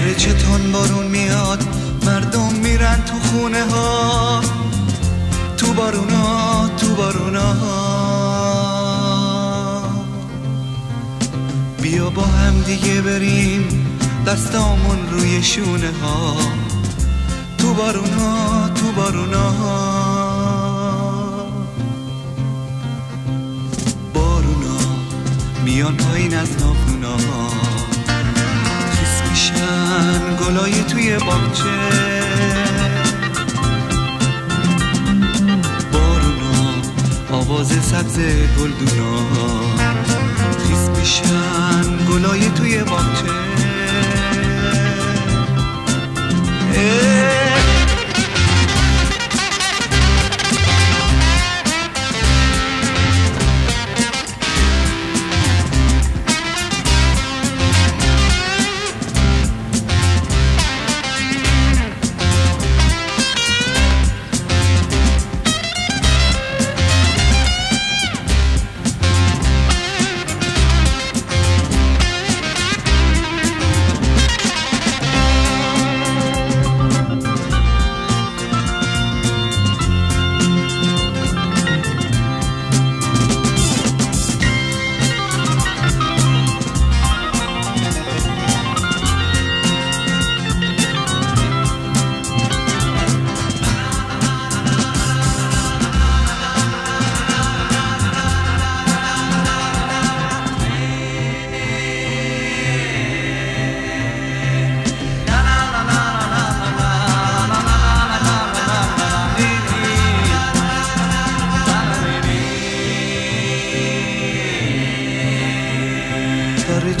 داره چتون بارون میاد مردم میرن تو خونه ها. تو بارونا تو بارونا بیا با هم دیگه بریم دستامون روی شونه ها. تو بارونا تو بارونا بارونا میان پایین از نافونا خیس میشن گلای توی باغچه. بارونا آواز سبز گلدونا.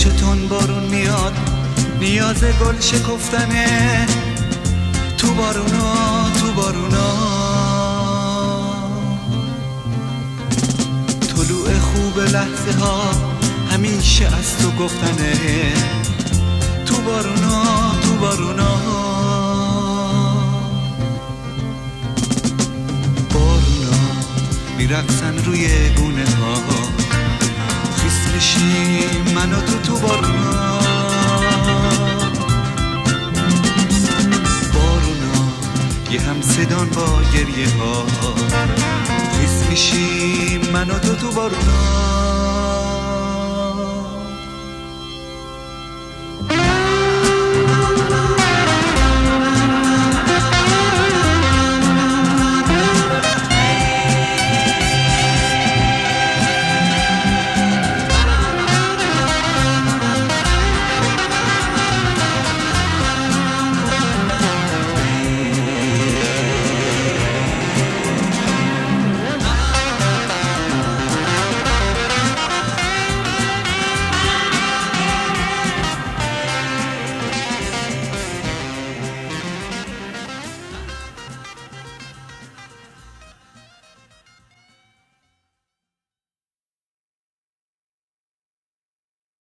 چتون بارون میاد؟ نیاز گل شکفتنه. تو بارونا تو بارونا. طلوع خوب لحظه ها همیشه از تو گفتنه. تو بارونا تو بارونا. بارونا میرقصن روی گونه ها خیس میشیم من و تو تو بارونا بارونا یه هم صدان با گریه ها خیس میشیم من و تو تو بارونا